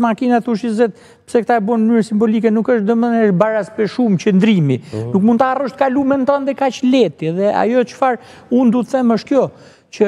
makina të dhe shizet, pse këta e bonë në mënyrë simbolike, nuk është domethënë është baras për shumë qëndrimi. Mhm. Nuk mund të arrish të kalojmë në tonë dhe kaq lehtë, dhe ajo çfarë unë du të them është kjo, që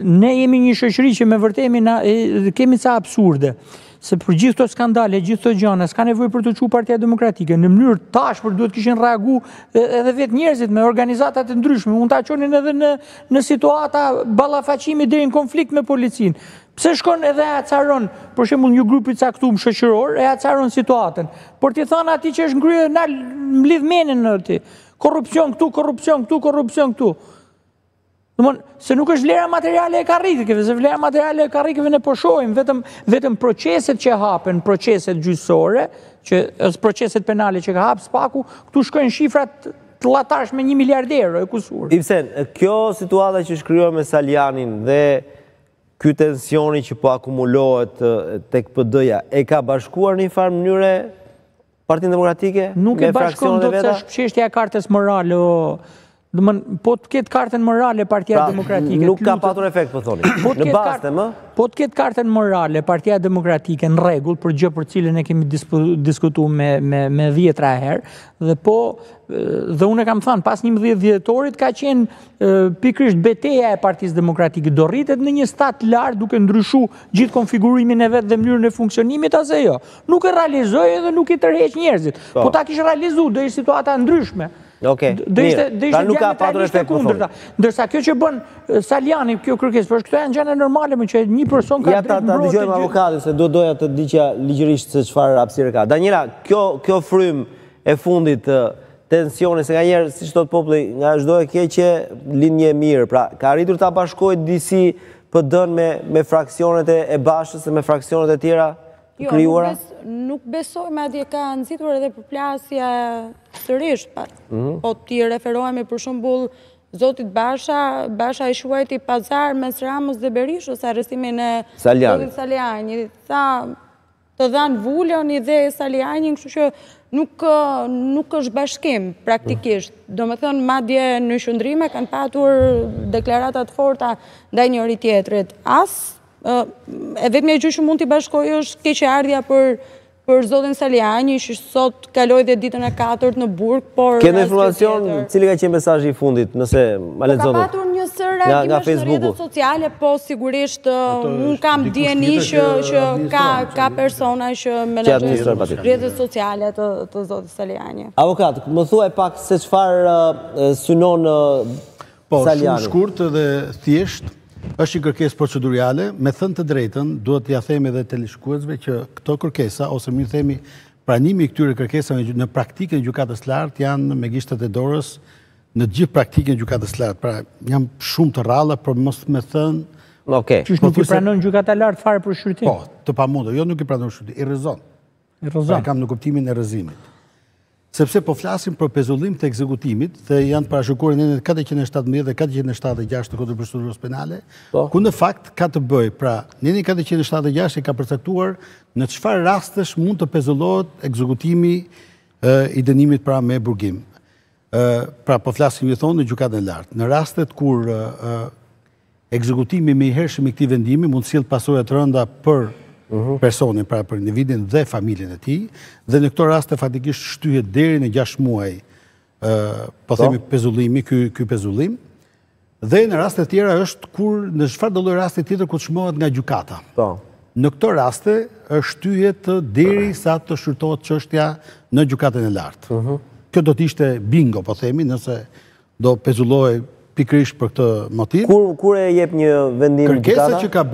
ne jemi një shoqëri që me vërte kemi ca absurde, se për gjithë kto skandale, gjithë kto gjana, s'ka nevoj për t'u çu partia demokratike, në mënyrë tash për duhet kishin reagu edhe vetë njerëzit me organizatat e ndryshme, e ta çonin edhe në situata ballafaqimi dhe në konflikt me policinë, Pse shkon edhe e acaron, për shembull një grup i caktuar shoqëror e acaron situatën. Për t'i thon atij që është n'krye mblidh menjen ti. Korrupsion këtu, korrupsion këtu, korrupsion këtu. Domthon, se nuk është vlera materiale e karrigeve, se vlera materiale e karrigeve ne po shohim vetëm vetëm proceset që hapen, proceset gjyqësore, që është proceset penale që ka hap spaku, këtu shkojnë shifrat të llahtarshme një miliard euro e kusur. Ilirjan, kjo situata që është kriju me Salianjin dhe Ky tensioni që po akumulohet tek PD-ja, e ka bashkuar në një farë mënyre Partinë Demokratike? Nuk e bashkon dot se është çështja e kartës morale, o... Domethënë, po të ketë kartën morale partia pra, demokratike... Nuk ka patur efekt, po thoni, po në bazë, më? Po të ketë kartën morale partia demokratike në rregull, për gjë për cilin e kemi diskutu me, me, me dhjetëra herë, dhe po, dhe unë e kam thënë, pas njëmbëdhjetë dhjetorit ka qenë pikërisht beteja e Partisë Demokratike do rritet në një stad lart duke ndryshu gjithë konfigurimin e vet dhe mënyrën e funksionimit ose jo. Nuk e realizoi dhe nuk i tërheq njerëzit. Po, po ta kishte realizu, do ishte situata e ndryshme. Okej. Okay, do ishte do ishte nuk ka patur efekt kundërta. Ndërsa kjo që bën Salianji, kjo kërkesë, por këto janë gjëra normale, mendoj që një person ka t'drejtë mbrojtje. Ja ta dëgjojmë avokatin se do doja të dija ligjërisht se çfarë hapësire ka. Daniela, kjo kjo frymë e fundit tensioni, se nganjëherë, siç thotë populli, nga çdo e keqe, lind një e mirë, pra, ka arritur ta bashkojë disi PD-në me, me fraksionet e, e Bashës e me fraksionet e tjera të krijuara? Nuk, bes, nuk besoj, madje ka nxitur edhe përplasje të reja, pa, mm -hmm. po t'i referohemi për shembull, Zotit Basha, Basha i quajti pazar mes Ramës dhe Berishës, arrestimin e Zotit Salianjit. Tha, të dhanë vëllanë edhe Salianjin, kështu që nuk, nuk është bashkim praktikisht. Domethënë, madje në qëndrime kanë patur deklarata të forta ndaj njëri-tjetrit. As, e vetmja gjë që mund t'i bashkojë është keqardhja për, për Zotin Salianji, që sot kaloi dhe ditën e katërt në burg, por Ke ndonjë informacion cili ka qenë mesazhi i fundit, nëse ma lexon? Po ka patur një sërë reagimesh në rrjetet sociale, po sigurisht nuk kam dijeni që që ka ka persona që menaxhojnë rrjetet sociale të të zotit Salianji. Avokat, më thuaj pak se çfarë synon Salianji Po, shumë shkurt dhe thjesht, është një kërkesë proceduriale, me thënë të drejtën, duhet t'ia themi edhe teleshikuesve që këto kërkesa ose mirë themi Pranimi i këtyre kërkesave në praktikën e gjykatës së lartë janë me gishtat e dorës në të gjithë praktikën e gjykatës së lartë. Pra, janë shumë të rralla për mos me thënë Okej. Okay. Po nuk i pranon gjykata e lartë fare për shqyrtim. Po, të pamundur. Jo nuk i pranon shqyrtim, i rrëzon. I rrëzon. Pra, kam në kuptimin e rrëzimit. Sepse po flasim për pezullim të ekzekutimit dhe janë parashikuar në nenin 417 dhe 476 të kodit të procedurës penale, po. ku në fakt ka të bëjë, pra, neni 476 i ka përcaktuar Në çfarë rastesh mund të pezullohet ekzekutimi i dënimit pra me burgim? Pra po flasim gjithmonë në gjykatën e lartë. Në rastet kur ekzekutimi i menjëhershëm i këtij vendimi mund të sjellë pasoja të rënda për mhm. personin, pra për individin dhe familjen e tij, dhe në këto raste faktikisht shtyhet deri në 6 muaj po themi po. pezullimi, ky ky pezullim. Dhe në raste të tjera është kur në çfarëdolloj rasti tjetër ku çmohet nga gjykata. Po. Në këto raste është shtyhet derisa të shqyrtohet çështja në gjykatën e lartë. Ëh. Mhm. Kjo do të ishte bingo, po themi, nëse do pezullohej pikërisht për këtë motiv. Kur kur e jep një vendim gjykata? Kërkesa që ka